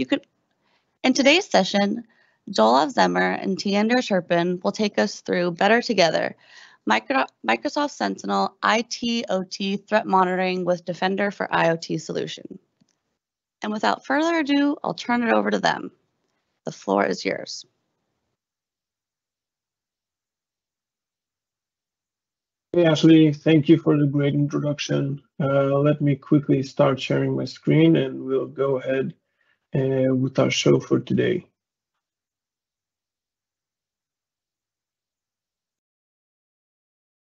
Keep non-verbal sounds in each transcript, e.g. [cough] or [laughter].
You could, in today's session, Dolev Zemer and Tiander Turpijn will take us through Better Together, Microsoft Sentinel IT OT threat monitoring with Defender for IoT solution. And without further ado, I'll turn it over to them. The floor is yours. Hey, Ashley, thank you for the great introduction. Uh, let me quickly start sharing my screen and we'll go ahead uh, with our show for today.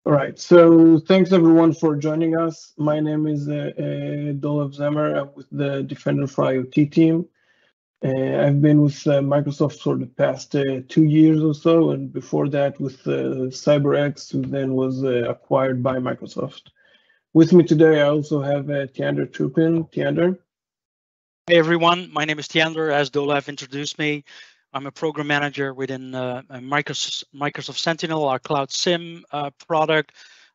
All right, so thanks everyone for joining us. My name is uh, uh, Zemer. I'm with the Defender for IoT team. Uh, I've been with uh, Microsoft for the past uh, two years or so, and before that with CyberX, who then was acquired by Microsoft. With me today, I also have uh, Tiander Turpijn. Tiander. Hey everyone, my name is Tiander. As Dolev introduced me, I'm a program manager within uh, Microsoft, Microsoft Sentinel, our cloud SIEM uh, product.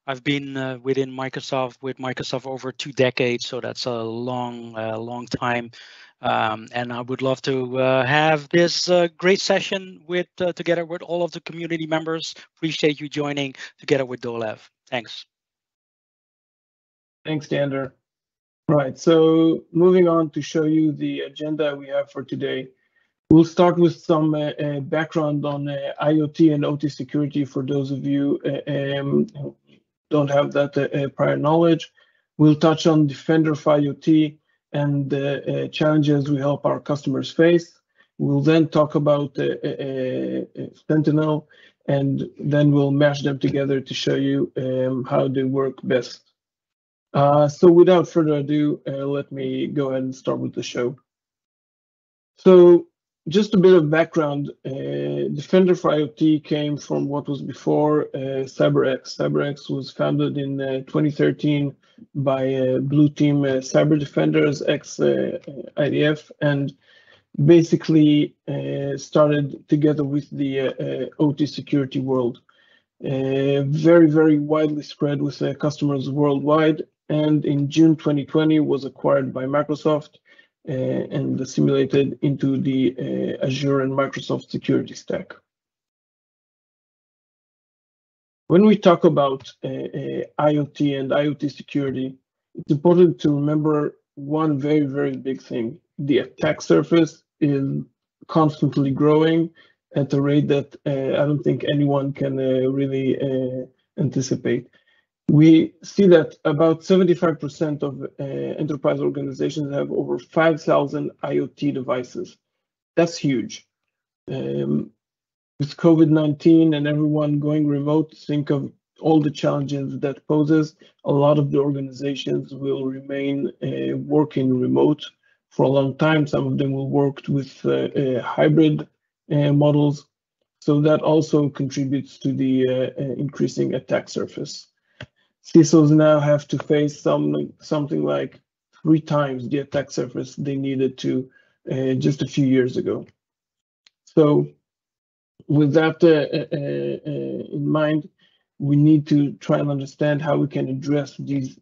I've been uh, within Microsoft with Microsoft over two decades, so that's a long, long time. Um, and I would love to uh, have this uh, great session with uh, together with all of the community members. Appreciate you joining together with Dolev. Thanks. Thanks, Tiander. Right, so moving on to show you the agenda we have for today. We'll start with some uh, uh, background on uh, IoT and OT security for those of you um, who don't have that prior knowledge. We'll touch on Defender for IoT, and the uh, challenges we help our customers face. We'll then talk about uh, uh, Sentinel, and then we'll mash them together to show you um, how they work best. Uh, so without further ado, uh, let me go ahead and start with the show. So just a bit of background, uh, Defender for IoT came from what was before CyberX. CyberX was founded in 2013 by uh, Blue Team uh, Cyber Defenders, ex uh, IDF, and basically started together with the OT security world. very, very widely spread with customers worldwide, and in June 2020 was acquired by Microsoft uh, and assimilated into the uh, Azure and Microsoft security stack. When we talk about uh, uh, IoT and IoT security, it's important to remember one very, very big thing. The attack surface is constantly growing at a rate that uh, I don't think anyone can uh, really anticipate. We see that about 75% of uh, enterprise organizations have over 5,000 IoT devices. That's huge. Um, with COVID-19 and everyone going remote, think of all the challenges that poses. A lot of the organizations will remain uh, working remote for a long time. Some of them will work with uh, uh, hybrid uh, models. So that also contributes to the uh, increasing attack surface. CISOs now have to face some, something like three times the attack surface they needed to just a few years ago. So with that uh, uh, uh, in mind, we need to try and understand how we can address these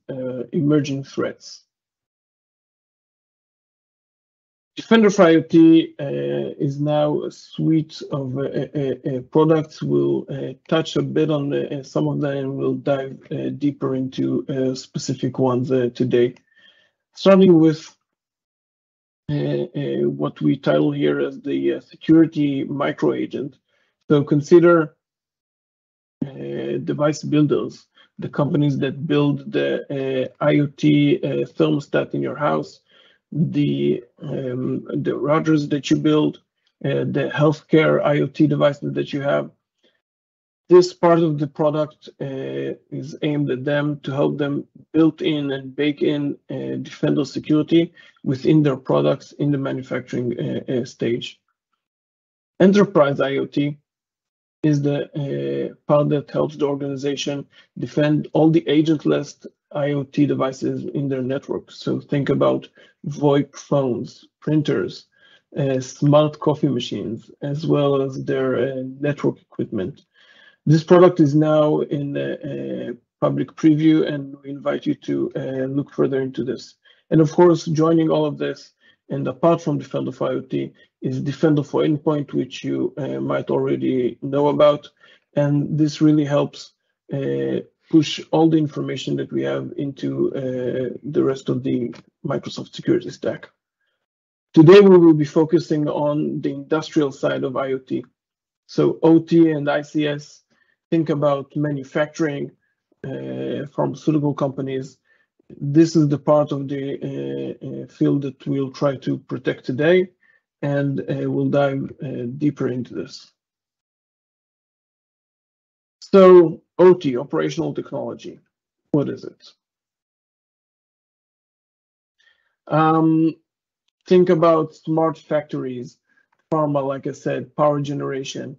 emerging threats. Defender for IoT uh, is now a suite of uh, uh, products. We'll touch a bit on some of them and we'll dive deeper into specific ones today. Starting with what we title here as the security micro agent. So consider uh, device builders, the companies that build the uh, IoT uh, thermostat in your house, the um, the routers that you build, uh, the healthcare IoT devices that you have. This part of the product uh, is aimed at them to help them build in and bake in uh, Defender security within their products in the manufacturing stage. Enterprise IoT is the uh, part that helps the organization defend all the agentless IoT devices in their network. So think about VoIP phones, printers, uh, smart coffee machines, as well as their uh, network equipment. This product is now in a public preview, and we invite you to uh, look further into this. And of course, joining all of this And apart from Defender for IoT is Defender for Endpoint, which you uh, might already know about. And this really helps uh, push all the information that we have into uh, the rest of the Microsoft security stack. Today, we will be focusing on the industrial side of IoT. So OT and ICS think about manufacturing, uh, pharmaceutical companies. This is the part of the uh, uh, field that we'll try to protect today, and uh, we'll dive deeper into this. So OT, operational technology, what is it? Um, think about smart factories, pharma, like I said, power generation.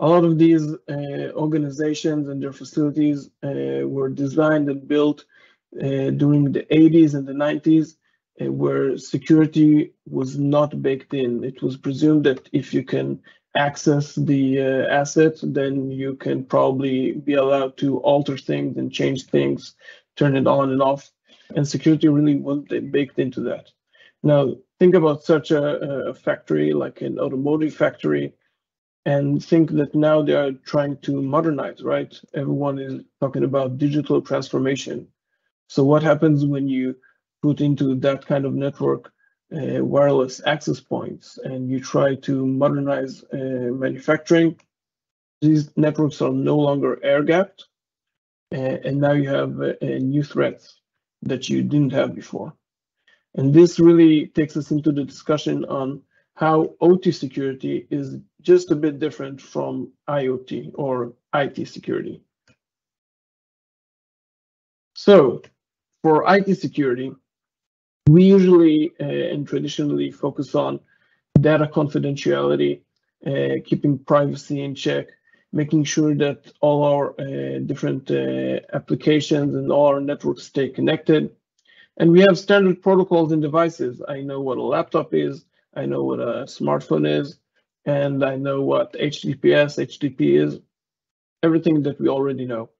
A lot of these uh, organizations and their facilities uh, were designed and built during the 80s and the 90s, uh, where security was not baked in. It was presumed that if you can access the uh, asset, then you can probably be allowed to alter things and change things, turn it on and off. And security really wasn't baked into that. Now, think about such a, a factory like an automotive factory and think that now they are trying to modernize, right? Everyone is talking about digital transformation. So what happens when you put into that kind of network uh, wireless access points and you try to modernize uh, manufacturing? These networks are no longer air gapped, uh, and now you have uh, new threats that you didn't have before. And this really takes us into the discussion on how OT security is just a bit different from IoT or IT security. So for IT security, we usually uh, and traditionally focus on data confidentiality, uh, keeping privacy in check, making sure that all our uh, different uh, applications and all our networks stay connected. And we have standard protocols and devices. I know what a laptop is, I know what a smartphone is, and I know what HTTPS, HTTP is, everything that we already know.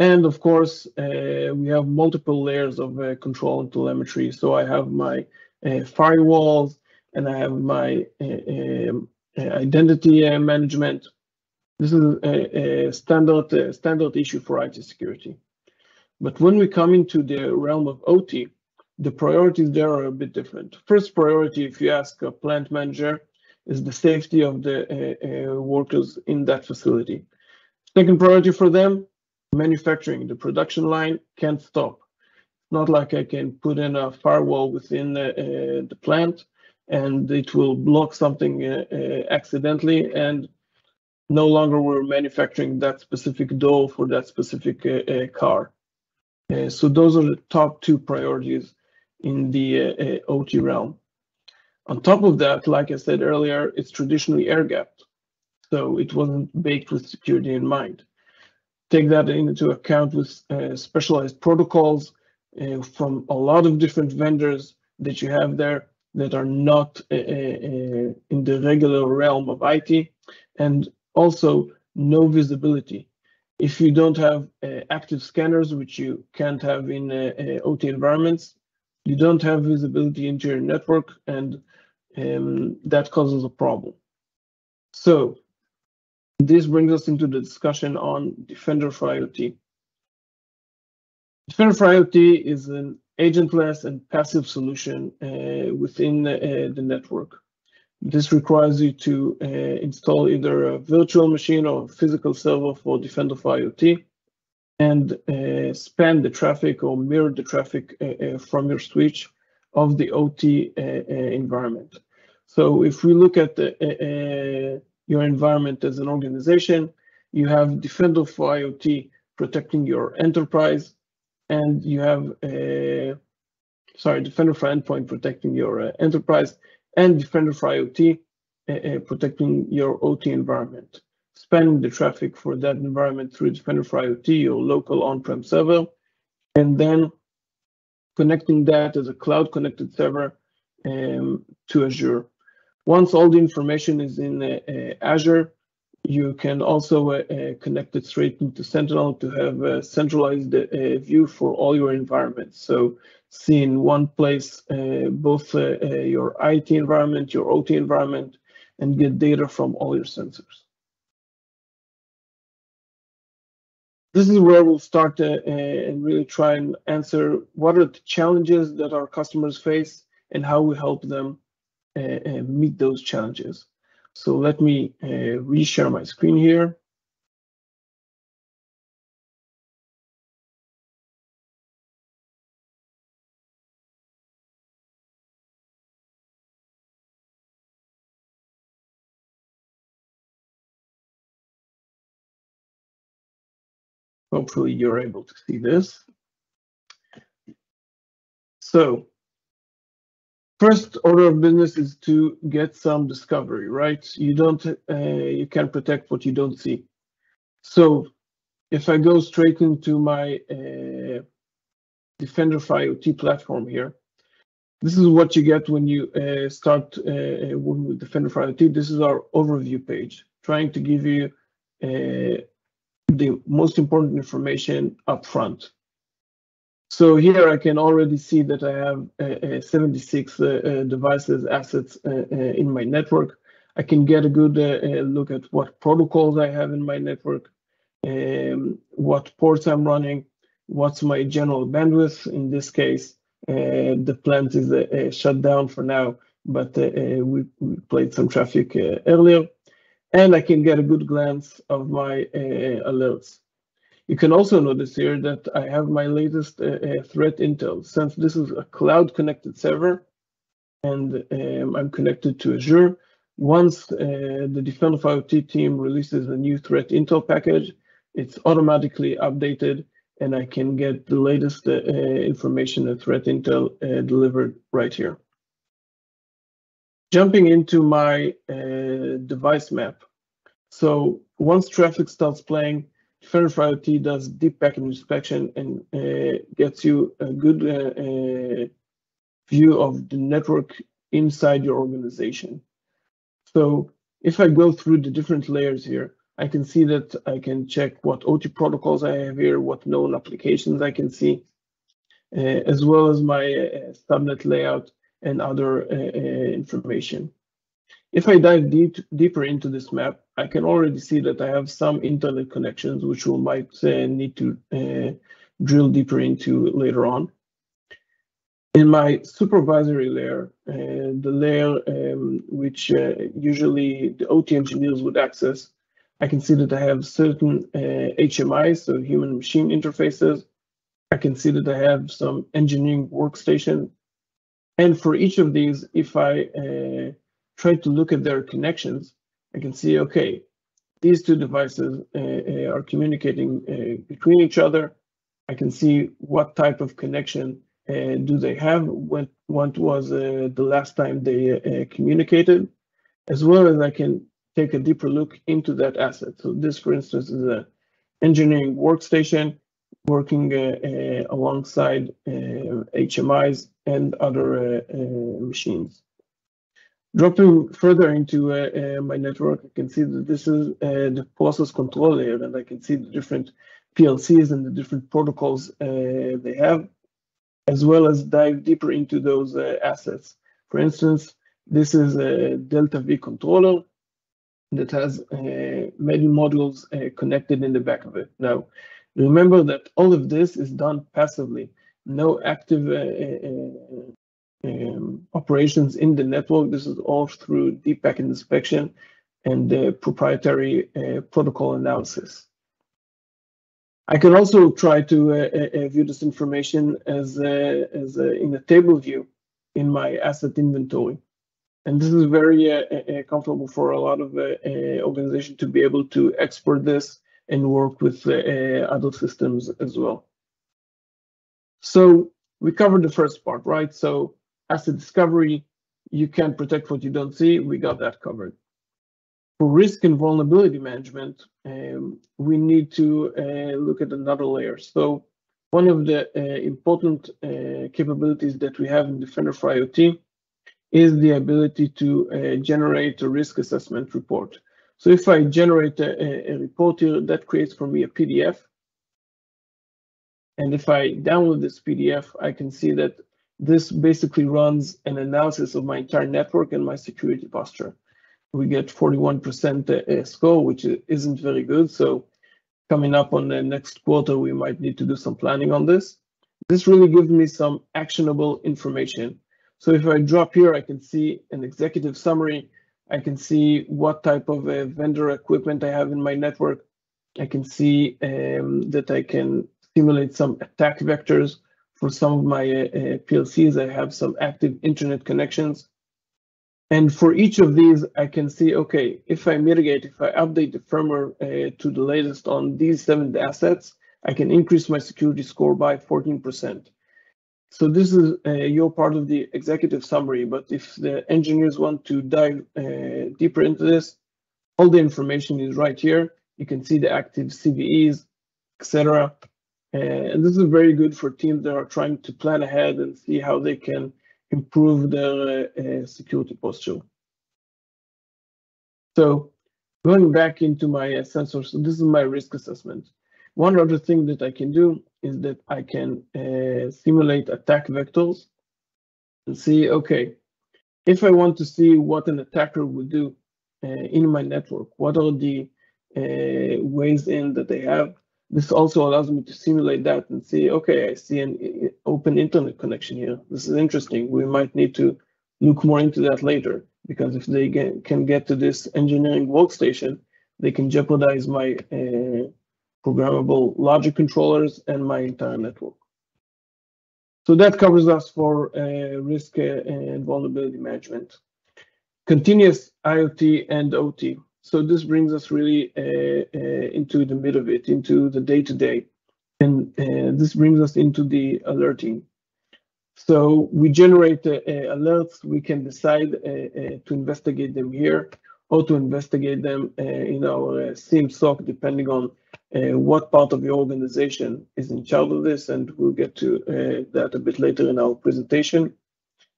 And of course, uh, we have multiple layers of uh, control and telemetry. So I have my uh, firewalls and I have my uh, um, uh, identity uh, management. This is a, a standard, standard issue for IT security. But when we come into the realm of OT, the priorities there are a bit different. First priority, if you ask a plant manager, is the safety of the workers in that facility. Second priority for them, manufacturing. The production line can't stop. Not like I can put in a firewall within uh, the plant and it will block something uh, uh, accidentally and no longer we're manufacturing that specific door for that specific uh, car. Uh, so those are the top two priorities in the uh, uh, OT realm. On top of that, like I said earlier, it's traditionally air gapped. So it wasn't baked with security in mind. Take that into account with uh, specialized protocols uh, from a lot of different vendors that you have there that are not uh, in the regular realm of IT, and also no visibility if you don't have uh, active scanners, which you can't have in uh, uh, OT environments, you don't have visibility into your network, and um, that causes a problem. So this brings us into the discussion on Defender for IoT. Defender for IoT is an agentless and passive solution uh, within uh, the network. This requires you to uh, install either a virtual machine or physical server for Defender for IoT and uh, span the traffic or mirror the traffic uh, uh from your switch of the OT environment. So if we look at the, your environment as an organization, you have Defender for IoT protecting your enterprise, and you have, a sorry, Defender for Endpoint protecting your enterprise, and Defender for IoT, uh, uh, protecting your OT environment, spanning the traffic for that environment through Defender for IoT, your local on-prem server, and then connecting that as a cloud-connected server um, to Azure. Once all the information is in uh, uh Azure, You can also uh, uh, connect it straight into Sentinel to have a centralized uh, view for all your environments. So see in one place both your IT environment, your OT environment, and get data from all your sensors. This is where we'll start uh, and really try and answer what are the challenges that our customers face and how we help them uh, uh meet those challenges. So let me uh, reshare my screen here. Hopefully you're able to see this. So first order of business is to get some discovery, right? You don't, uh, you can't protect what you don't see. So if I go straight into my uh, Defender for IoT platform here, this is what you get when you uh, start uh, working with Defender for IoT. This is our overview page, trying to give you uh, the most important information up front. So here I can already see that I have uh, uh, 76 uh, uh, devices, assets uh, uh, in my network. I can get a good look at what protocols I have in my network, um, what ports I'm running, what's my general bandwidth. In this case, the plant is shut down for now, but we, we, played some traffic earlier and I can get a good glance of my alerts. You can also notice here that I have my latest uh, uh threat intel. Since this is a cloud connected server and um, I'm connected to Azure, once uh, the Defender IoT team releases a new threat intel package, it's automatically updated and I can get the latest uh, information and threat intel uh, delivered right here. Jumping into my uh, device map. So once traffic starts playing, IoT does deep packet inspection and uh, gets you a good uh, uh, view of the network inside your organization. So if I go through the different layers here, I can see that I can check what OT protocols I have here, what known applications I can see, uh, as well as my uh, subnet layout and other uh, uh, information. If I dive deep, deeper into this map, I can already see that I have some internet connections, which we might uh, need to uh, drill deeper into later on. In my supervisory layer, uh, the layer um, which uh, usually the OT engineers would access, I can see that I have certain HMIs, so human machine interfaces. I can see that I have some engineering workstation and for each of these, if I uh, try to look at their connections, I can see, okay, these two devices uh, uh, are communicating uh, between each other. I can see what type of connection uh, do they have, when, what was the last time they communicated, as well as I can take a deeper look into that asset. So this, for instance, is an engineering workstation working uh, uh, alongside HMIs uh, and other machines. Dropping further into my network, I can see that this is the process control layer, and I can see the different PLCs and the different protocols they have, as well as dive deeper into those assets. For instance, this is a DeltaV controller that has uh, many modules uh, connected in the back of it. Now, Remember that all of this is done passively. No active uh, uh, um, operations in the network. This is all through deep packet inspection and uh, proprietary uh, protocol analysis. I can also try to uh, uh, view this information as, as in a table view in my asset inventory. And this is very comfortable for a lot of organizations to be able to export this and work with uh, other systems as well. So we covered the first part, right? So asset discovery, you can protect what you don't see. We got that covered. For risk and vulnerability management, um, we need to uh, look at another layer. So one of the uh, important uh, capabilities that we have in Defender for IoT is the ability to uh, generate a risk assessment report. So if I generate a, a, report here, that creates for me a PDF. And if I download this PDF, I can see that this basically runs an analysis of my entire network and my security posture. We get 41% uh, score, which isn't very good. So coming up on the next quarter, we might need to do some planning on this. This really gives me some actionable information. So if I drop here, I can see an executive summary. I can see what type of uh, vendor equipment I have in my network. I can see um, that I can simulate some attack vectors for some of my uh, uh PLCs. I have some active internet connections. And for each of these, I can see, okay, if I mitigate, if I update the firmware uh, to the latest on these seven assets, I can increase my security score by 14%. So this is uh, your part of the executive summary, but if the engineers want to dive uh, deeper into this, all the information is right here. You can see the active CVEs, etc. Uh, and this is very good for teams that are trying to plan ahead and see how they can improve their uh, security posture. So going back into my uh, sensors, so this is my risk assessment. One other thing that I can do is that I can uh, simulate attack vectors and see, okay, if I want to see what an attacker would do uh, in my network, what are the uh, ways in that they have, this also allows me to simulate that and see, okay, I see an open internet connection here. This is interesting. We might need to look more into that later because if they get, can get to this engineering workstation, they can jeopardize my uh, programmable logic controllers and my entire network. So that covers us for uh, risk uh, and vulnerability management. Continuous IoT and OT. So this brings us really uh, uh, into the middle of it, into the day-to-day. -day. And uh, this brings us into the alerting. So we generate uh, uh, alerts, we can decide uh, to investigate them here or to investigate them in our SIEM SOC, depending on what part of your organization is in charge of this, and we'll get to that a bit later in our presentation.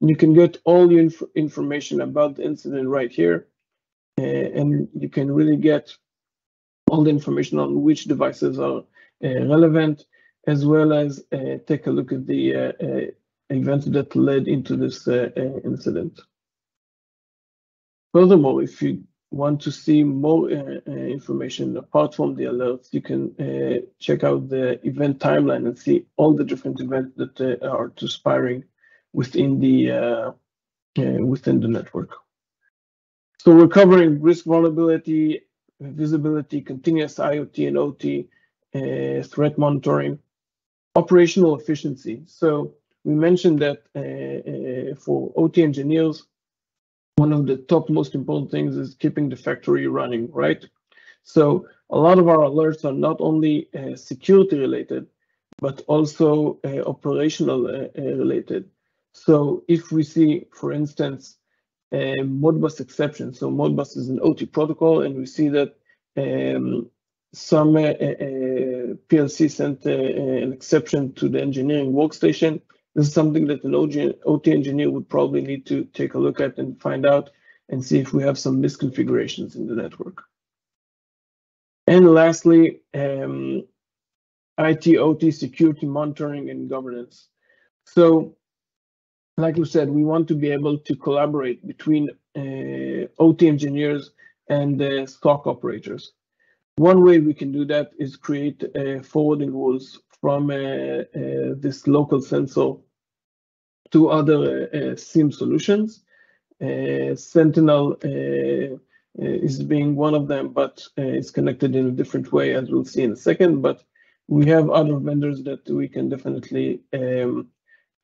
You can get all the inf information about the incident right here. Uh, and you can really get all the information on which devices are uh, relevant, as well as uh, take a look at the event that led into this incident. Furthermore, if you want to see more uh, uh, information apart from the alerts, you can uh, check out the event timeline and see all the different events that are transpiring within the within the network. So we're covering risk vulnerability, visibility, continuous IoT and OT, uh, threat monitoring, operational efficiency. So we mentioned that uh, uh, for OT engineers, one of the top most important things is keeping the factory running, right? So a lot of our alerts are not only uh, security related, but also uh, operational uh, related. So if we see, for instance, Modbus exception. So Modbus is an OT protocol, and we see that um, some uh, uh, PLC sent uh, an exception to the engineering workstation. This is something that an OT engineer would probably need to take a look at and find out and see if we have some misconfigurations in the network. And lastly, um, IT, OT security monitoring and governance. So like we said, we want to be able to collaborate between uh, OT engineers and SOC operators. One way we can do that is create uh, forwarding rules from uh, uh this local sensor to other uh, SIEM solutions. Uh, Sentinel is being one of them, but it's connected in a different way, as we'll see in a second. But we have other vendors that we can definitely um, uh,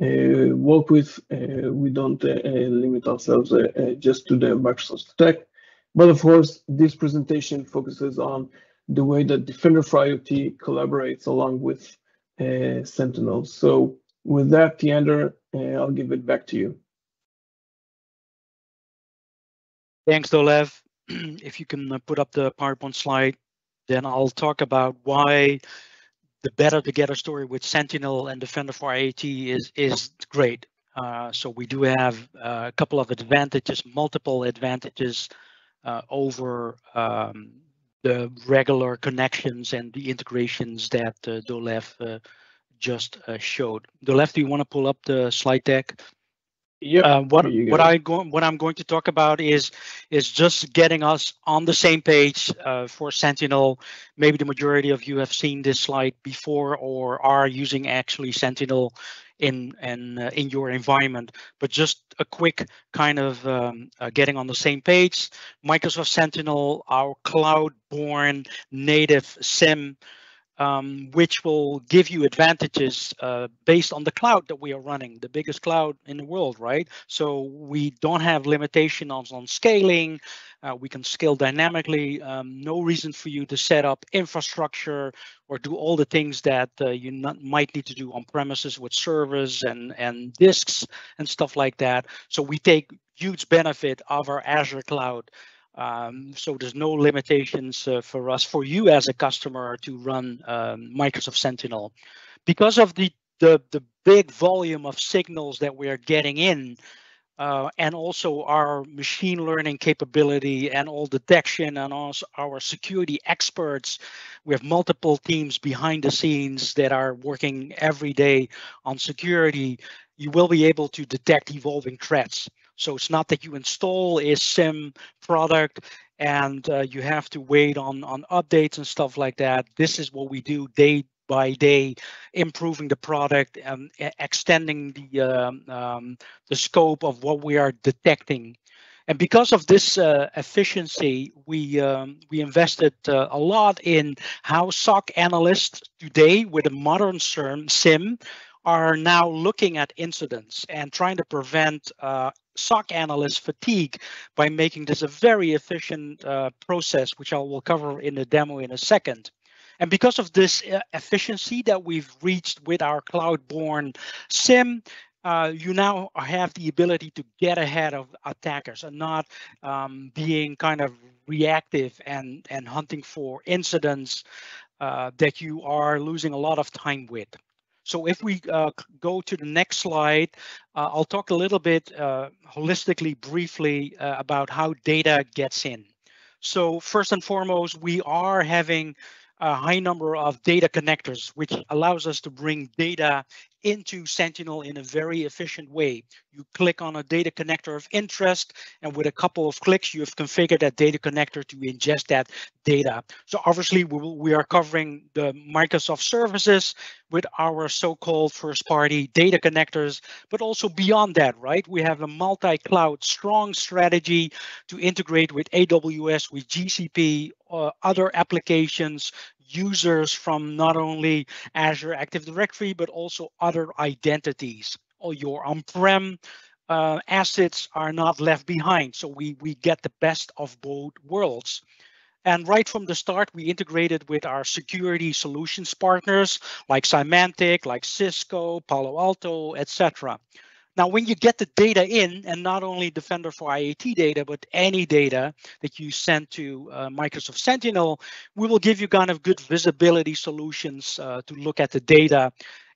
Uh, work with. Uh, we don't uh, uh limit ourselves uh, just to the Microsoft stack. But of course, this presentation focuses on the way that Defender for IoT collaborates along with Sentinel. So with that, Tiander, I'll give it back to you. Thanks, Dolev. [clears throat] if you can put up the PowerPoint slide, then I'll talk about why the better together story with Sentinel and Defender for IoT is is great. Uh, so we do have uh, a couple of advantages, multiple advantages uh, over um, the regular connections and the integrations that uh, uh, just uh, showed. Dolev, do you want to pull up the slide deck? Yeah. Uh, what what I go what I'm going to talk about is is just getting us on the same page uh, for Sentinel. Maybe the majority of you have seen this slide before or are using actually Sentinel in in uh, in your environment. But just a quick kind of um, uh, getting on the same page. Microsoft Sentinel, our cloud-born native SIEM um, which will give you advantages uh, based on the cloud that we are running, the biggest cloud in the world, right? So we don't have limitations on, on scaling. Uh, we can scale dynamically. Um, no reason for you to set up infrastructure or do all the things that uh, you not, might need to do on premises with servers and, and disks and stuff like that. So we take huge benefit of our Azure cloud um, so there's no limitations uh, for us, for you as a customer to run um, Microsoft Sentinel. Because of the, the, the big volume of signals that we are getting in, uh, and also our machine learning capability and all detection and also our security experts. We have multiple teams behind the scenes that are working every day on security. You will be able to detect evolving threats. So it's not that you install a SIEM product and uh, you have to wait on, on updates and stuff like that. This is what we do day by day, improving the product and extending the um, um, the scope of what we are detecting. And because of this uh, efficiency, we um, we invested uh, a lot in how SOC analysts today, with a modern SIEM are now looking at incidents and trying to prevent uh, SOC analyst fatigue by making this a very efficient uh, process, which I will cover in the demo in a second. And because of this uh, efficiency that we've reached with our cloud-born SIEM, uh, you now have the ability to get ahead of attackers and not um, being kind of reactive and, and hunting for incidents uh, that you are losing a lot of time with. So if we uh, go to the next slide, uh, I'll talk a little bit uh, holistically, briefly uh, about how data gets in. So first and foremost, we are having a high number of data connectors, which allows us to bring data into Sentinel in a very efficient way. You click on a data connector of interest, and with a couple of clicks, you have configured that data connector to ingest that data. So obviously, we, will, we are covering the Microsoft services with our so-called first-party data connectors, but also beyond that, right? We have a multi-cloud strong strategy to integrate with AWS, with GCP, uh, other applications, users from not only Azure Active Directory, but also other identities. Or your on-prem uh, assets are not left behind. So we, we get the best of both worlds. And right from the start, we integrated with our security solutions partners like Symantec, like Cisco, Palo Alto, etc. Now, when you get the data in, and not only Defender for IoT data, but any data that you send to uh, Microsoft Sentinel, we will give you kind of good visibility solutions uh, to look at the data.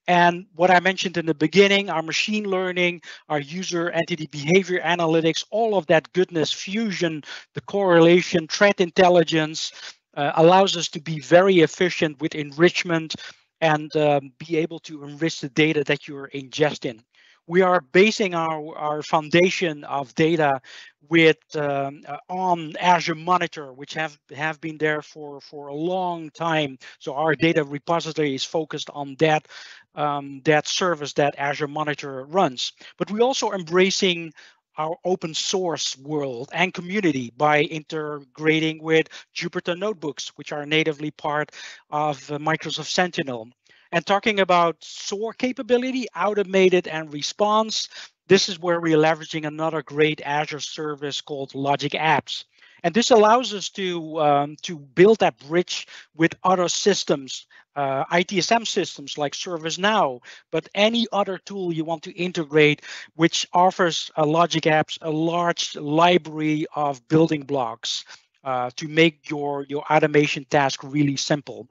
And what I mentioned in the beginning, our machine learning, our user entity behavior analytics, all of that goodness, fusion, the correlation, threat intelligence, uh, allows us to be very efficient with enrichment and um, be able to enrich the data that you're ingesting we are basing our, our foundation of data with um, uh, on Azure Monitor, which have, have been there for, for a long time. So our data repository is focused on that, um, that service that Azure Monitor runs. But we also embracing our open source world and community by integrating with Jupyter Notebooks, which are natively part of uh, Microsoft Sentinel. And talking about SOAR capability, automated and response, this is where we're leveraging another great Azure service called Logic Apps. And this allows us to, um, to build that bridge with other systems, uh, ITSM systems like ServiceNow, but any other tool you want to integrate, which offers uh, Logic Apps a large library of building blocks uh, to make your, your automation task really simple.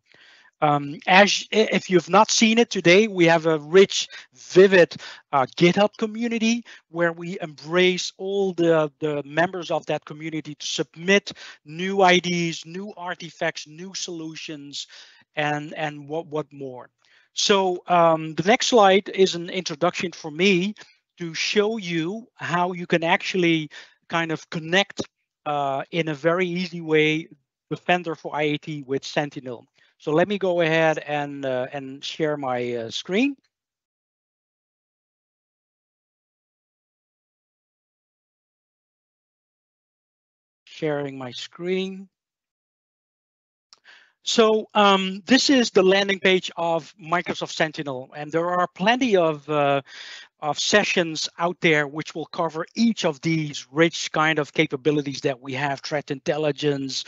Um, as if you've not seen it today, we have a rich, vivid uh, GitHub community where we embrace all the, the members of that community to submit new ideas, new artifacts, new solutions, and, and what, what more. So um, the next slide is an introduction for me to show you how you can actually kind of connect uh, in a very easy way Defender for IoT with Sentinel. So let me go ahead and, uh, and share my uh, screen. Sharing my screen. So um, this is the landing page of Microsoft Sentinel, and there are plenty of uh, of sessions out there which will cover each of these rich kind of capabilities that we have: threat intelligence,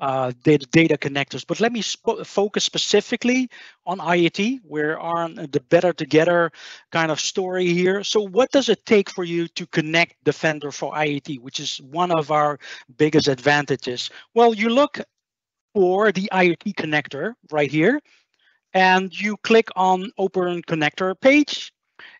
uh, data, data connectors. But let me sp focus specifically on IoT. We're on the better together kind of story here. So what does it take for you to connect Defender for IoT, which is one of our biggest advantages? Well, you look for the IoT connector right here. And you click on Open Connector page.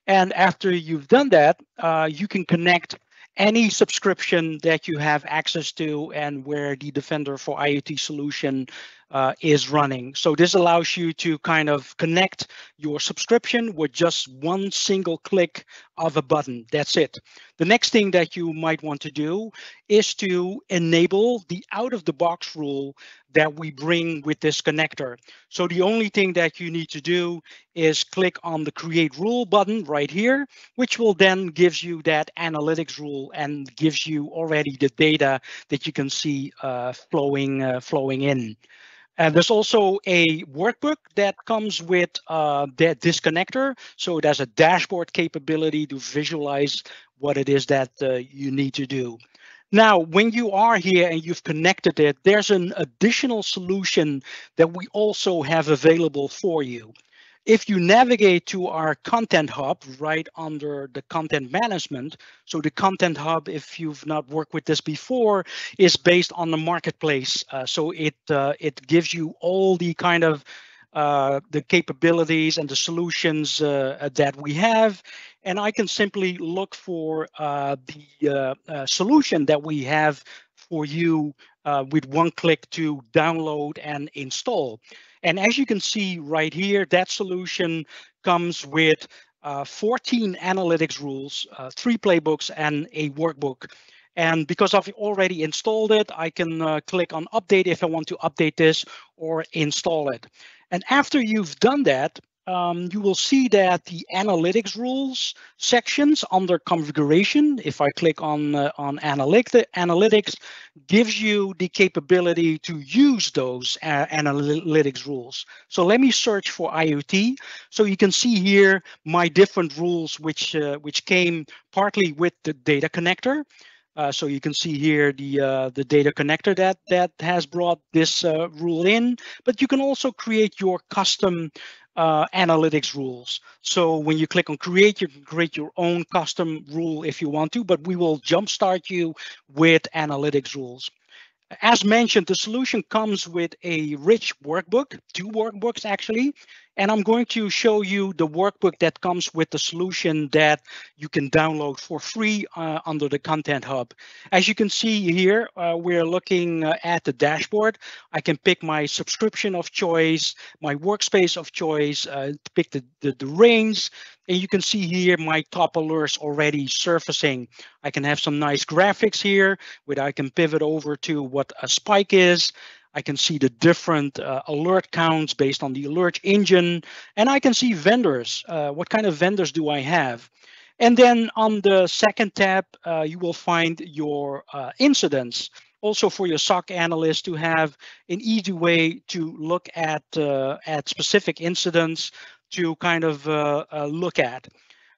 And after you've done that, uh, you can connect any subscription that you have access to and where the Defender for IoT solution uh, is running. So this allows you to kind of connect your subscription with just one single click of a button. That's it. The next thing that you might want to do is to enable the out of the box rule that we bring with this connector. So the only thing that you need to do is click on the create rule button right here, which will then gives you that analytics rule and gives you already the data that you can see uh, flowing uh, flowing in. And there's also a workbook that comes with uh, that disconnector. So there's a dashboard capability to visualize what it is that uh, you need to do. Now, when you are here and you've connected it, there's an additional solution that we also have available for you. If you navigate to our content hub right under the content management, so the content hub, if you've not worked with this before, is based on the marketplace. Uh, so it uh, it gives you all the kind of uh, the capabilities and the solutions uh, that we have. And I can simply look for uh, the uh, solution that we have for you with one click to download and install. And as you can see right here, that solution comes with uh, 14 analytics rules, uh, three playbooks, and a workbook. And because I've already installed it, I can uh, click on update if I want to update this or install it. And after you've done that, um, you will see that the analytics rules sections under configuration, if I click on, uh, on analytic, analytics, gives you the capability to use those uh, analytics rules. So let me search for IoT. So you can see here my different rules, which, uh, which came partly with the data connector. Uh, so you can see here the uh, the data connector that that has brought this uh, rule in, but you can also create your custom uh, analytics rules. So when you click on create, you can create your own custom rule if you want to, but we will jumpstart you with analytics rules. As mentioned, the solution comes with a rich workbook, two workbooks actually, and I'm going to show you the workbook that comes with the solution that you can download for free uh, under the Content Hub. As you can see here, uh, we're looking uh, at the dashboard. I can pick my subscription of choice, my workspace of choice, uh, pick the, the, the range, and you can see here my top alerts already surfacing. I can have some nice graphics here where I can pivot over to what a spike is. I can see the different uh, alert counts based on the alert engine, and I can see vendors. Uh, what kind of vendors do I have? And then on the second tab, uh, you will find your uh, incidents. Also for your SOC analyst to have an easy way to look at uh, at specific incidents to kind of uh, look at.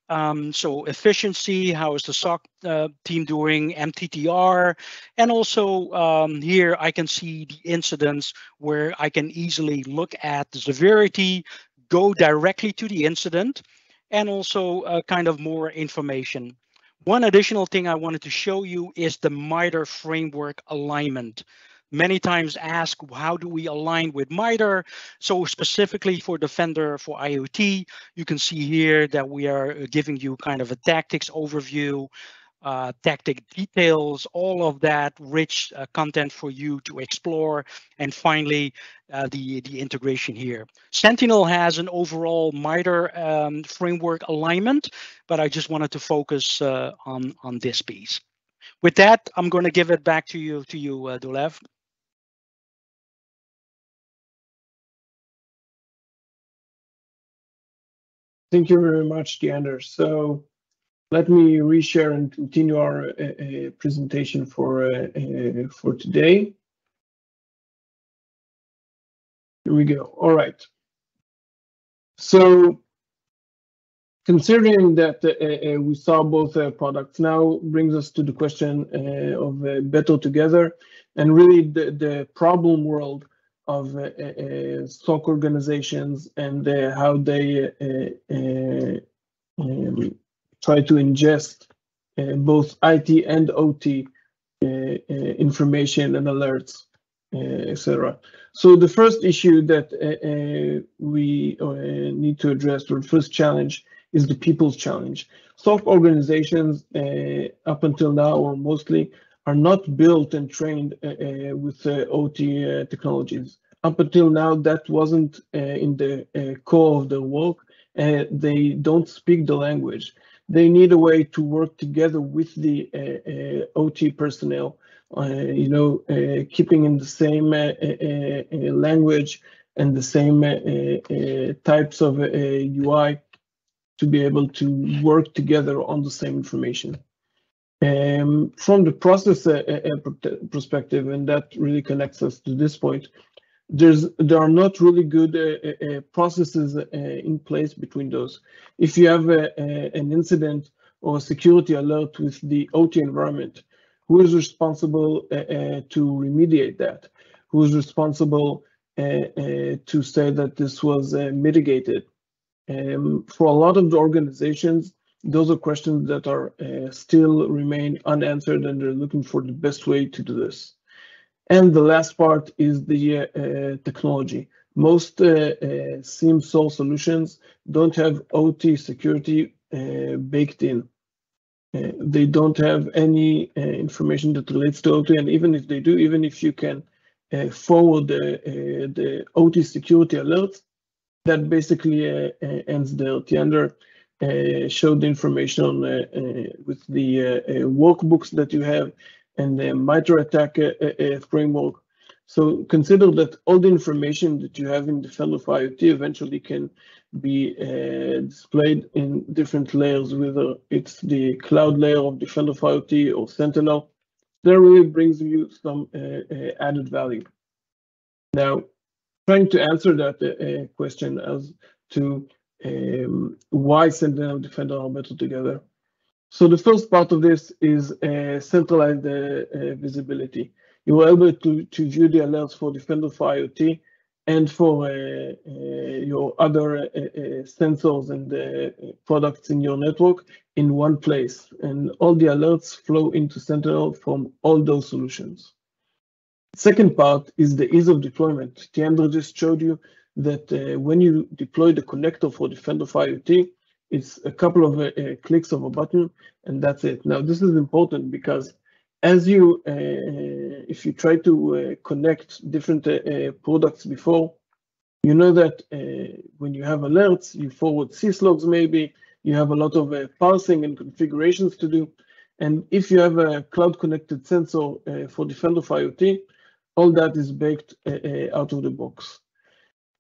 Um, so efficiency, how is the SOC uh, team doing, MTTR, and also um, here I can see the incidents where I can easily look at the severity, go directly to the incident, and also uh, kind of more information. One additional thing I wanted to show you is the MITRE framework alignment. Many times asked, how do we align with MITRE? So specifically for Defender for IoT, you can see here that we are giving you kind of a tactics overview, uh, tactic details, all of that rich uh, content for you to explore. And finally, uh, the, the integration here. Sentinel has an overall MITRE um, framework alignment, but I just wanted to focus uh, on, on this piece. With that, I'm going to give it back to you, to you, uh, Dolev. Thank you very much, Tiander. So let me reshare and continue our uh, uh, presentation for uh, uh, for today. Here we go. All right. So considering that uh, uh, we saw both products now brings us to the question of better together and really the, the problem world of uh, uh, SOC organizations and uh, how they um, try to ingest uh, both IT and OT uh, uh, information and alerts, etc. So the first issue that we need to address, or first challenge, is the people's challenge. SOC organizations, up until now, or mostly, are not built and trained uh, with uh, OT uh, technologies. Up until now, that wasn't in the core of their work. they don't speak the language they need a way to work together with the uh, uh, OT personnel, uh, you know, keeping in the same language and the same types of UI to be able to work together on the same information. Um, from the process uh, uh, perspective, and that really connects us to this point, there's there are not really good uh, uh, uh processes uh, in place between those. If you have a, a, an incident or security alert with the OT environment, who is responsible uh, uh, to remediate that? Who is responsible to say that this was mitigated? Um, for a lot of the organizations, those are questions that are still remain unanswered, and they're looking for the best way to do this. And the last part is the uh, technology. Most uh, uh, SIEM SOAR solutions don't have OT security baked in. Uh, they don't have any uh, information that relates to OT, and even if they do, even if you can uh, forward the, the OT security alerts, that basically ends the OT there. Tiander showed the information on, with the workbooks that you have and the MITRE ATT&CK uh, uh, uh, framework. So consider that all the information that you have in the Defender for IoT eventually can be uh, displayed in different layers, whether it's the cloud layer of the Defender for IoT or Sentinel. That really brings you some uh, uh, added value. Now, trying to answer that question as to um, why Sentinel Defender are better together. So the first part of this is uh, centralized uh, visibility. You are able to, to view the alerts for Defender for IoT and for uh, uh, your other uh, sensors and products in your network in one place. And all the alerts flow into Sentinel from all those solutions. Second part is the ease of deployment. Tiander just showed you that when you deploy the connector for Defender for IoT, it's a couple of uh, uh, clicks of a button and that's it. Now this is important because as you, uh, if you try to uh, connect different uh, uh, products before, you know that when you have alerts, you forward syslogs maybe, you have a lot of parsing and configurations to do. And if you have a cloud connected sensor for Defender for IoT, all that is baked out of the box.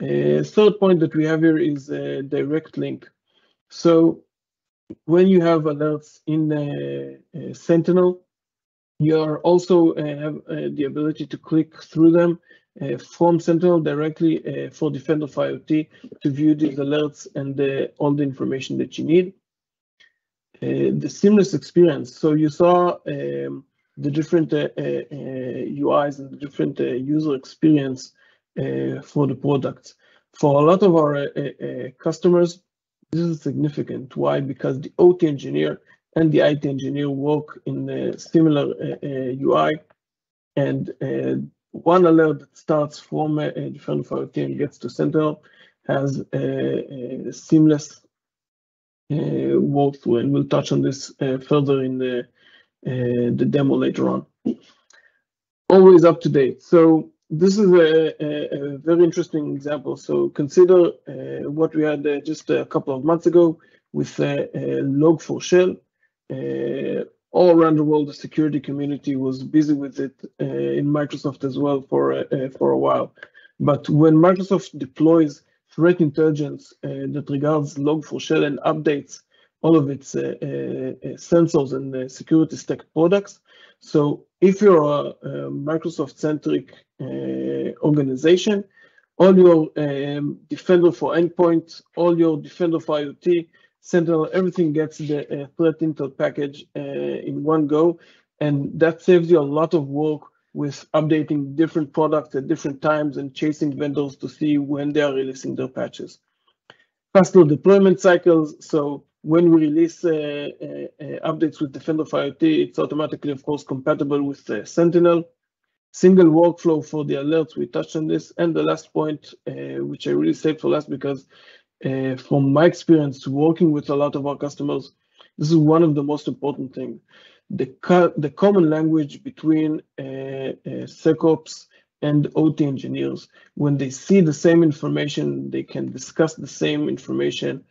Third point that we have here is a direct link. So when you have alerts in uh, Sentinel, you are also uh, have uh, the ability to click through them uh, from Sentinel directly uh, for Defender for IoT to view these alerts and all the information that you need. the seamless experience. So you saw um, the different UIs and the different user experience for the products. For a lot of our customers, this is significant. Why? Because the OT engineer and the IT engineer work in a similar uh, uh, UI, and uh, one alert that starts from a, for IoT and gets to Sentinel has a, a seamless uh, walkthrough, and we'll touch on this uh, further in the uh, the demo later on. Always up to date. So this is a, a, a very interesting example. So consider uh, what we had uh, just a couple of months ago with uh, Log4Shell. all around the world, the security community was busy with it in Microsoft as well for for a while. But when Microsoft deploys threat intelligence uh, that regards Log4Shell and updates all of its uh, uh, sensors and security stack products. So if you're a, a Microsoft-centric organization, all your um, Defender for Endpoint, all your Defender for IoT, Sentinel, everything gets the uh, threat intel package uh, in one go. And that saves you a lot of work with updating different products at different times and chasing vendors to see when they are releasing their patches. Faster deployment cycles. So when we release uh, uh, uh updates with Defender for IoT, it's automatically, of course, compatible with Sentinel. Single workflow for the alerts, we touched on this. And the last point, which I really saved for last because uh, from my experience working with a lot of our customers, this is one of the most important things the, co the common language between uh, uh, SecOps and OT engineers. When they see the same information, they can discuss the same information.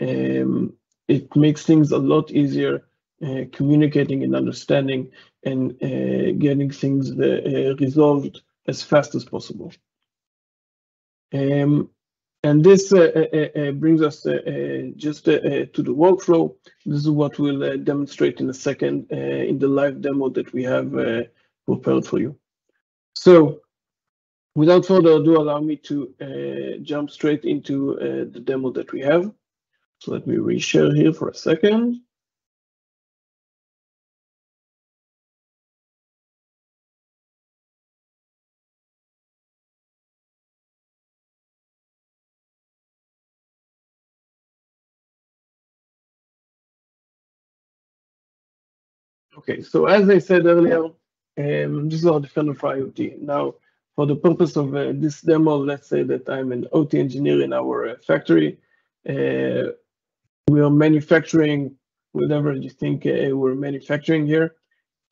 Um, it makes things a lot easier uh, communicating and understanding and uh, getting things uh, resolved as fast as possible. Um, and this uh, uh, uh, brings us just to the workflow. This is what we'll demonstrate in a second in the live demo that we have prepared for you. So without further ado, allow me to jump straight into the demo that we have. So let me reshare here for a second. Okay, so as I said earlier, um, this is our Defender for IoT. Now, for the purpose of uh, this demo, let's say that I'm an OT engineer in our uh, factory. Uh, we are manufacturing whatever you think uh, we're manufacturing here.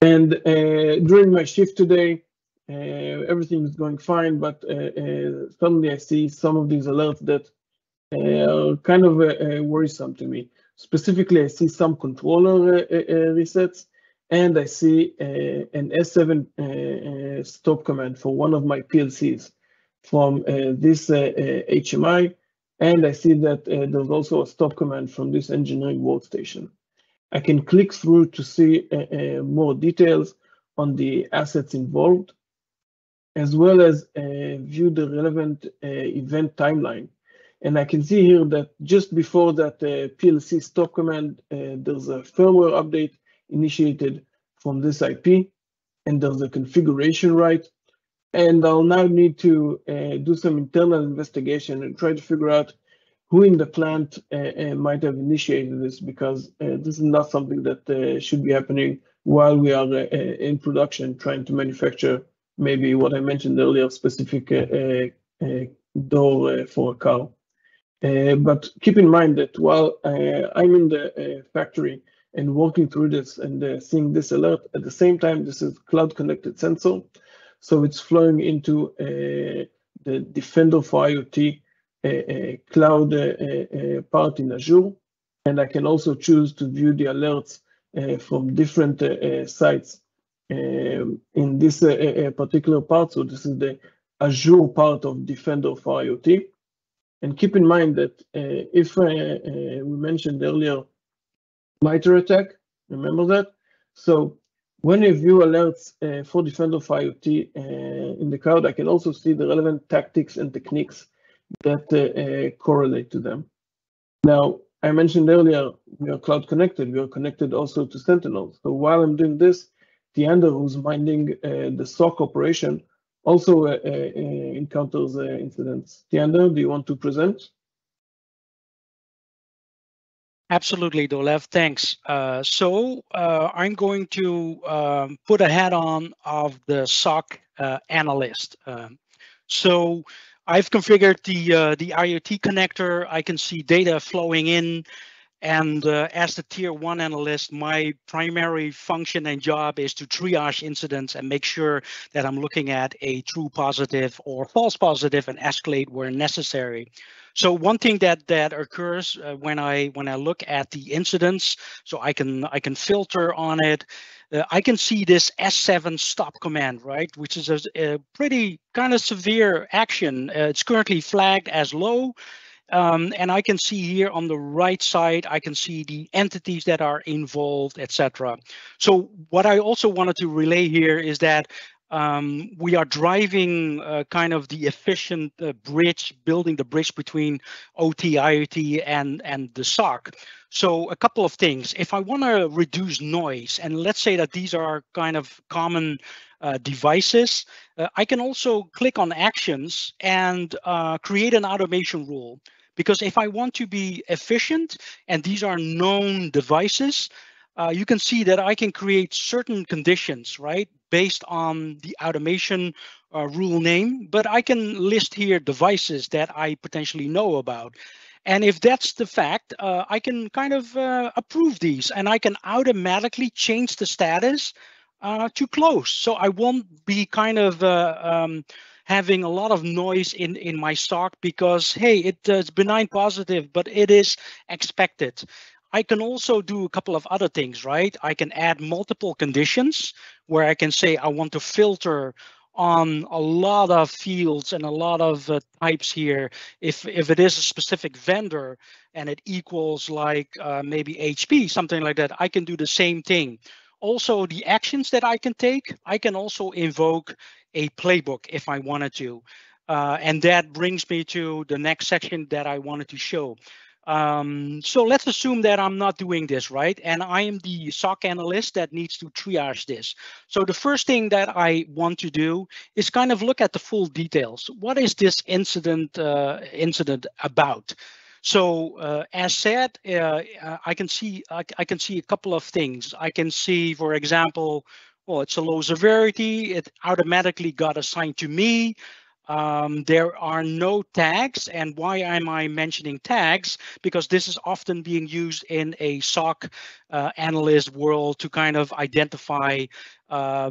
And uh, during my shift today, uh, everything is going fine, but suddenly I see some of these alerts that are kind of worrisome to me. Specifically, I see some controller resets and I see uh, an S7 uh, uh, stop command for one of my PLCs from this HMI, and I see that uh, there's also a stop command from this engineering workstation. I can click through to see uh, uh, more details on the assets involved, as well as view the relevant event timeline. And I can see here that just before that uh, PLC stop command, uh, there's a firmware update initiated from this IP, and there's a configuration right. And I'll now need to uh, do some internal investigation and try to figure out who in the plant uh, uh, might have initiated this because uh, this is not something that uh, should be happening while we are in production trying to manufacture maybe what I mentioned earlier, specific door for a car. but keep in mind that while I'm in the factory and working through this and uh, seeing this alert. At the same time, this is cloud connected sensor. So it's flowing into uh, the Defender for IoT uh, uh cloud uh, uh, uh, part in Azure. And I can also choose to view the alerts from different sites um, in this particular part. So this is the Azure part of Defender for IoT. And keep in mind that if we mentioned earlier MITRE ATT&CK. Remember that? So when I view alerts uh, for Defender for IoT uh, in the cloud, I can also see the relevant tactics and techniques that uh, uh, correlate to them. Now, I mentioned earlier, we are cloud connected. We are connected also to Sentinel. So while I'm doing this, Tiander, who's minding uh, the SOC operation, also encounters incidents. Tiander, do you want to present? Absolutely, Dolev. Thanks. Uh, so uh, I'm going to um, put a hat on of the SOC uh, analyst. Um, so I've configured the uh, the IoT connector. I can see data flowing in and uh, as the tier one analyst, my primary function and job is to triage incidents and make sure that I'm looking at a true positive or false positive and escalate where necessary. So one thing that that occurs uh, when I when I look at the incidents, so I can I can filter on it. Uh, I can see this S7 stop command, right, which is a, a pretty kind of severe action. Uh, it's currently flagged as low. Um, and I can see here on the right side, I can see the entities that are involved, etc. So what I also wanted to relay here is that um, we are driving uh, kind of the efficient uh, bridge, building the bridge between OT, IoT, and, and the SOC. So a couple of things. If I want to reduce noise, and let's say that these are kind of common uh, devices, uh, I can also click on actions and uh, create an automation rule. Because if I want to be efficient, and these are known devices, uh, you can see that I can create certain conditions, right, based on the automation uh, rule name, but I can list here devices that I potentially know about. And if that's the fact, uh, I can kind of uh, approve these and I can automatically change the status uh, to close. So I won't be kind of uh, um, having a lot of noise in in my stock because hey it, uh, it's benign positive but it is expected I can also do a couple of other things, right? I can add multiple conditions where I can say I want to filter on a lot of fields and a lot of uh, types here. If if it is a specific vendor and it equals like uh, maybe HP, something like that, I can do the same thing. Also, the actions that I can take, I can also invoke a playbook if I wanted to. Uh, and that brings me to the next section that I wanted to show. Um, so let's assume that I'm not doing this, right? And I am the SOC analyst that needs to triage this. So the first thing that I want to do is kind of look at the full details. What is this incident uh, incident about? So uh, as said, uh, I can see I, I, can see a couple of things. I can see, for example, well, it's a low severity. It automatically got assigned to me. Um, there are no tags. And why am I mentioning tags? Because this is often being used in a SOC uh, analyst world to kind of identify uh,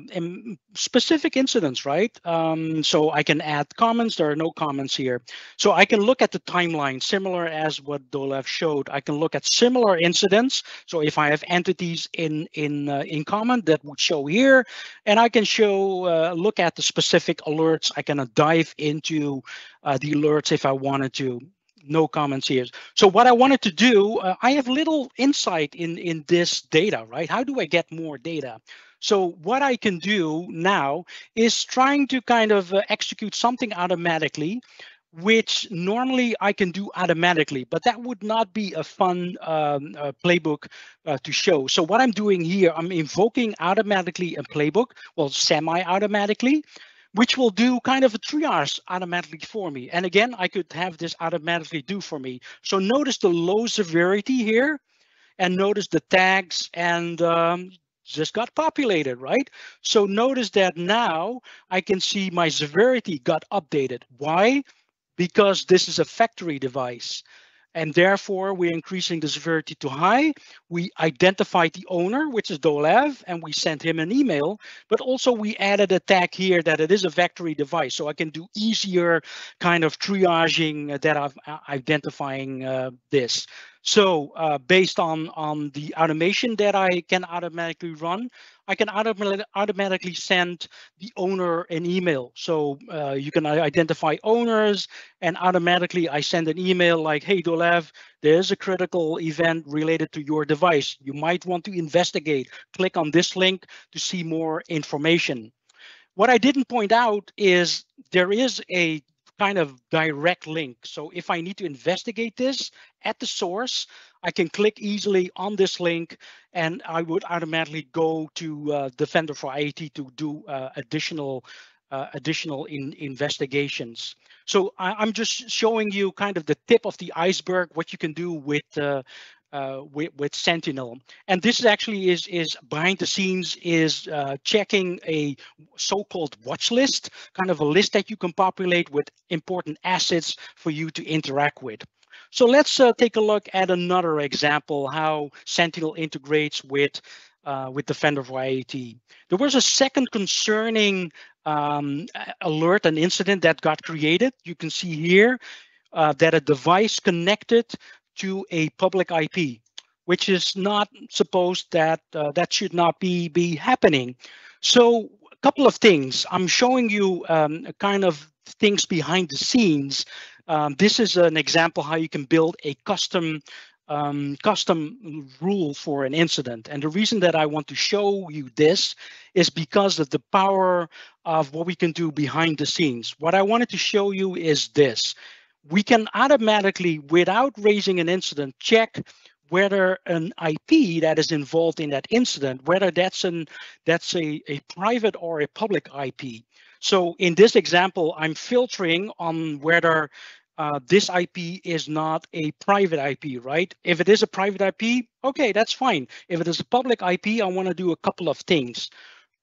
specific incidents, right? Um, so I can add comments. There are no comments here. So I can look at the timeline, similar as what Dolev showed. I can look at similar incidents. So if I have entities in in uh, in common, that would show here, and I can show uh, look at the specific alerts. I can dive into uh, the alerts if I wanted to no comments here. So what I wanted to do, uh, I have little insight in, in this data, right? How do I get more data? So what I can do now is trying to kind of uh, execute something automatically which normally I can do automatically, but that would not be a fun um, uh, playbook uh, to show. So what I'm doing here, I'm invoking automatically a playbook, well, semi-automatically, which will do kind of a triage automatically for me. And again, I could have this automatically do for me. So notice the low severity here and notice the tags and um, just got populated, right? So notice that now I can see my severity got updated. Why? Because this is a factory device and therefore we're increasing the severity to high. We identified the owner, which is Dolev, and we sent him an email, but also we added a tag here that it is a factory device. So I can do easier kind of triaging that I'm uh, identifying uh, this. So uh, based on, on the automation that I can automatically run, I can autom automatically send the owner an email. So uh, you can identify owners and automatically I send an email like, hey, Dolev, there's a critical event related to your device. You might want to investigate. Click on this link to see more information. What I didn't point out is there is a kind of direct link. So if I need to investigate this at the source, I can click easily on this link and I would automatically go to uh, Defender for IT to do uh, additional uh, additional in investigations. So I, am just showing you kind of the tip of the iceberg, what you can do with uh, uh, with, with Sentinel. And this actually is, is behind the scenes is uh, checking a so-called watch list, kind of a list that you can populate with important assets for you to interact with. So let's uh, take a look at another example, how Sentinel integrates with uh, with Defender for IoT. There was a second concerning um, alert, an incident that got created. You can see here uh, that a device connected to a public IP, which is not supposed that uh, that should not be be happening. So a couple of things. I'm showing you um, kind of things behind the scenes. Um, this is an example how you can build a custom um, custom rule for an incident. And the reason that I want to show you this is because of the power of what we can do behind the scenes. What I wanted to show you is this we can automatically, without raising an incident, check whether an IP that is involved in that incident, whether that's an that's a, a private or a public IP. So in this example, I'm filtering on whether uh, this IP is not a private IP, right? If it is a private IP, okay, that's fine. If it is a public IP, I want to do a couple of things.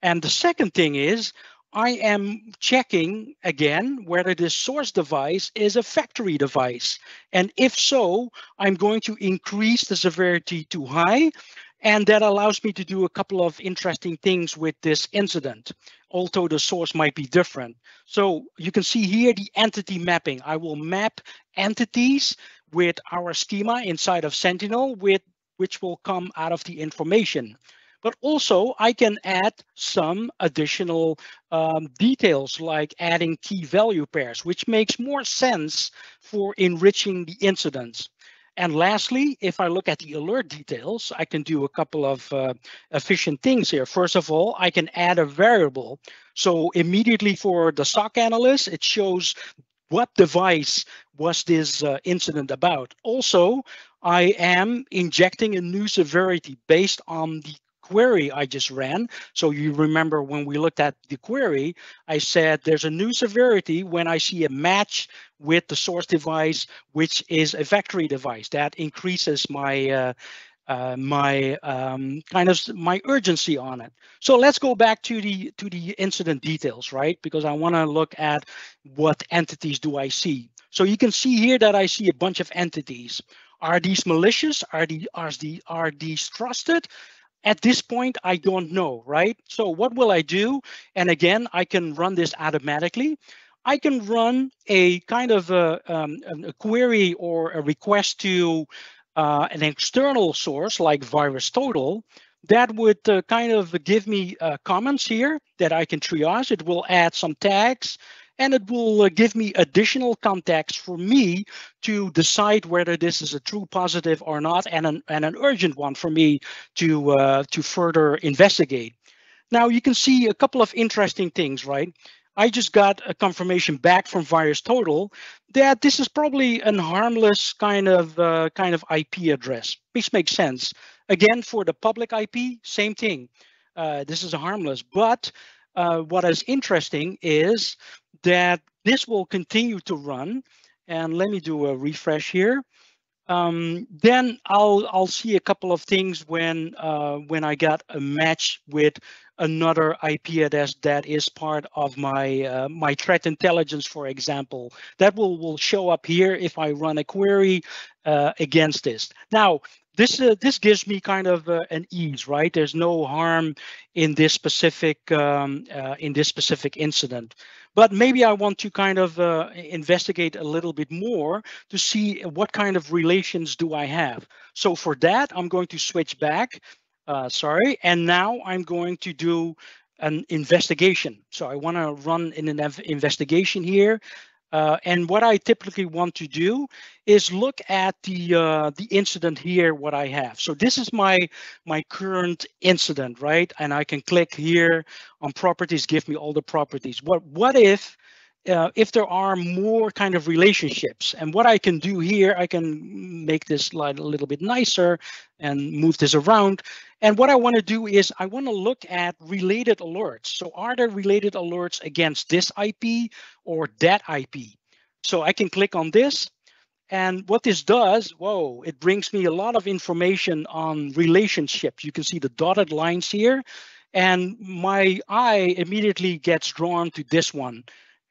And the second thing is I am checking again whether this source device is a factory device. And if so, I'm going to increase the severity to high. And that allows me to do a couple of interesting things with this incident, although the source might be different. So you can see here the entity mapping. I will map entities with our schema inside of Sentinel, with which will come out of the information but also I can add some additional um, details like adding key value pairs, which makes more sense for enriching the incidents. And lastly, if I look at the alert details, I can do a couple of uh, efficient things here. First of all, I can add a variable. So immediately for the SOC analyst, it shows what device was this uh, incident about. Also, I am injecting a new severity based on the query I just ran. So you remember when we looked at the query, I said there's a new severity when I see a match with the source device, which is a factory device. That increases my uh, uh, my um, kind of my urgency on it. So let's go back to the to the incident details, right? Because I want to look at what entities do I see. So you can see here that I see a bunch of entities. Are these malicious? Are the are the are these trusted? At this point, I don't know, right? So what will I do? And again, I can run this automatically. I can run a kind of a, um, a query or a request to uh, an external source like VirusTotal that would uh, kind of give me uh, comments here that I can triage. It will add some tags and it will uh, give me additional context for me to decide whether this is a true positive or not and an, and an urgent one for me to uh, to further investigate. Now you can see a couple of interesting things, right? I just got a confirmation back from VirusTotal that this is probably an harmless kind of uh, kind of IP address, which makes sense. Again, for the public IP, same thing. Uh, this is a harmless, but uh, what is interesting is that this will continue to run. And let me do a refresh here. Um, then I'll I'll see a couple of things when uh, when I got a match with another IP address that is part of my uh, my threat intelligence, for example. That will will show up here if I run a query uh, against this. Now this uh, this gives me kind of uh, an ease, right? There's no harm in this specific um, uh, in this specific incident, but maybe I want to kind of uh, investigate a little bit more to see what kind of relations do I have. So for that, I'm going to switch back. Uh, sorry, and now I'm going to do an investigation. So I want to run in an investigation here. Uh, and what I typically want to do is look at the uh, the incident here, what I have. So this is my my current incident, right? And I can click here on properties, give me all the properties. What what if uh, if there are more kind of relationships and what I can do here, I can make this slide a little bit nicer and move this around. And what I want to do is I want to look at related alerts. So are there related alerts against this IP or that IP? So I can click on this And what this does, whoa, it brings me a lot of information on relationships. You can see the dotted lines here. And my eye immediately gets drawn to this one.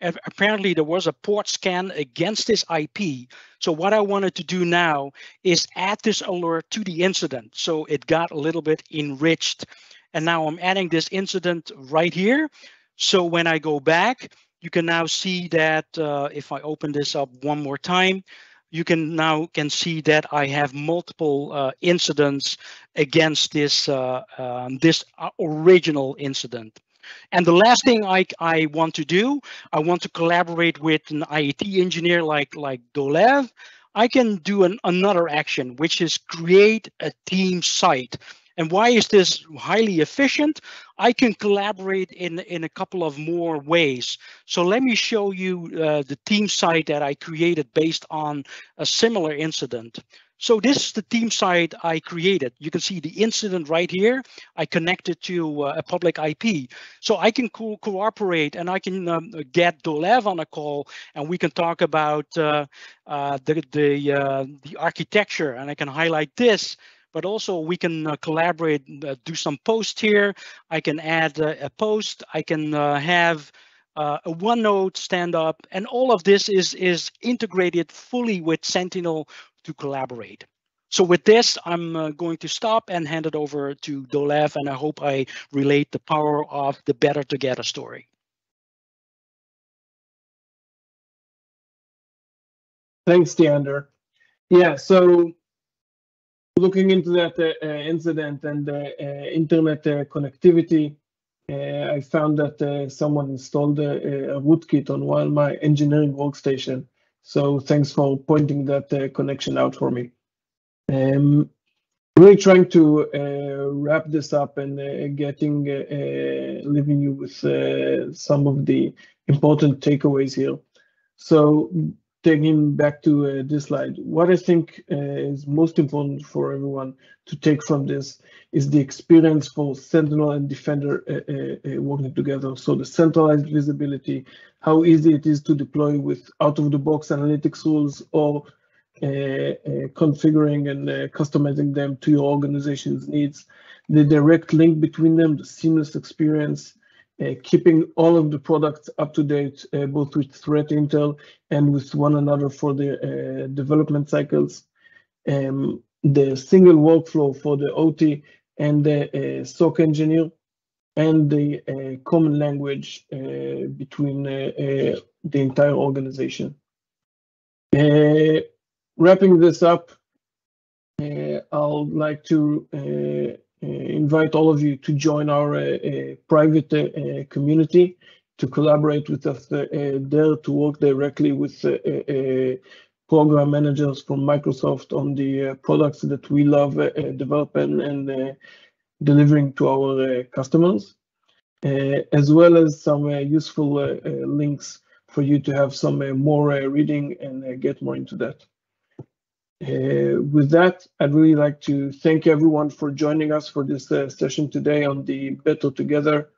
Apparently, there was a port scan against this IP. So what I wanted to do now is add this alert to the incident. So it got a little bit enriched. And now I'm adding this incident right here. So when I go back, you can now see that uh, if I open this up one more time, you can now can see that I have multiple uh, incidents against this uh, um, this uh, original incident. And the last thing I, I want to do, I want to collaborate with an IET engineer like, like Dolev. I can do an, another action, which is create a team site. And why is this highly efficient? I can collaborate in, in a couple of more ways. So let me show you uh, the team site that I created based on a similar incident. So this is the team site I created. You can see the incident right here. I connected to uh, a public IP. So I can co cooperate and I can um, get Dolev on a call and we can talk about uh, uh, the, the, uh, the architecture and I can highlight this but also we can uh, collaborate, uh, do some posts here. I can add uh, a post. I can uh, have uh, a OneNote stand up, and all of this is is integrated fully with Sentinel to collaborate. So with this, I'm uh, going to stop and hand it over to Dolev, and I hope I relate the power of the better together story. Thanks, Tiander. Yeah, so looking into that uh, uh, incident and uh, internet connectivity, I found that someone installed a, a, rootkit on one of my engineering workstation. So thanks for pointing that connection out for me. Um, really trying to uh, wrap this up and uh, getting uh, leaving you with some of the important takeaways here. So taking back to uh, this slide, what I think uh, is most important for everyone to take from this is the experience for Sentinel and Defender uh, uh, uh working together. So the centralized visibility, how easy it is to deploy with out-of-the-box analytics rules or uh, configuring and customizing them to your organization's needs, the direct link between them, the seamless experience, uh, keeping all of the products up to date, uh, both with threat intel and with one another for the uh, development cycles. Um, the single workflow for the OT and the SOC engineer, and the common language between the entire organization. wrapping this up, uh, I'd like to uh, uh, Uh, invite all of you to join our uh, uh, private uh, uh, community to collaborate with us there to work directly with program managers from Microsoft on the products that we love developing and delivering to our customers, as well as some useful links for you to have some more reading and get more into that. Uh, with that, I'd really like to thank everyone for joining us for this uh, session today on the Better Together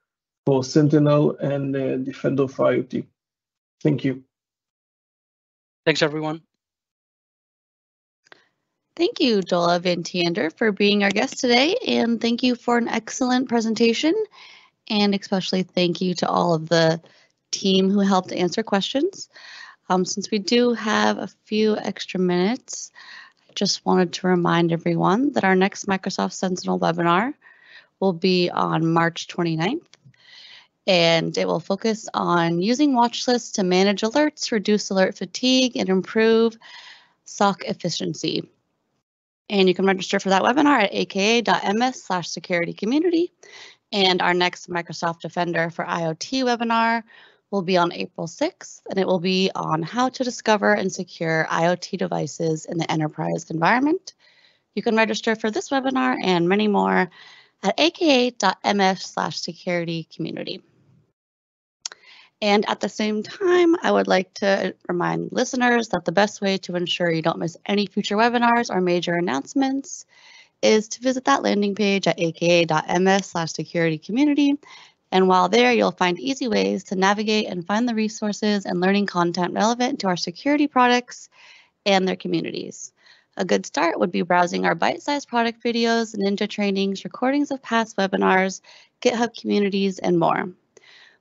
for Sentinel and uh, Defender for IoT. Thank you. Thanks, everyone. Thank you, Dolev and Tiander, for being our guest today, and thank you for an excellent presentation. And especially thank you to all of the team who helped answer questions. Um, since we do have a few extra minutes, I just wanted to remind everyone that our next Microsoft Sentinel webinar will be on March 29th. And it will focus on using watch lists to manage alerts, reduce alert fatigue, and improve SOC efficiency. And you can register for that webinar at aka.ms slash security community. And our next Microsoft Defender for IoT webinar will be on April 6th, and it will be on how to discover and secure IoT devices in the enterprise environment. You can register for this webinar and many more at aka.ms slash security community. And at the same time, I would like to remind listeners that the best way to ensure you don't miss any future webinars or major announcements is to visit that landing page at aka.ms slash security community and while there, you'll find easy ways to navigate and find the resources and learning content relevant to our security products and their communities. A good start would be browsing our bite-sized product videos, ninja trainings, recordings of past webinars, GitHub communities, and more.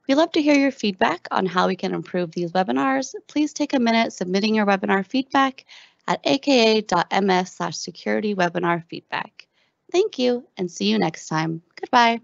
We love to hear your feedback on how we can improve these webinars. Please take a minute submitting your webinar feedback at aka.ms slash security webinar feedback. Thank you and see you next time. Goodbye.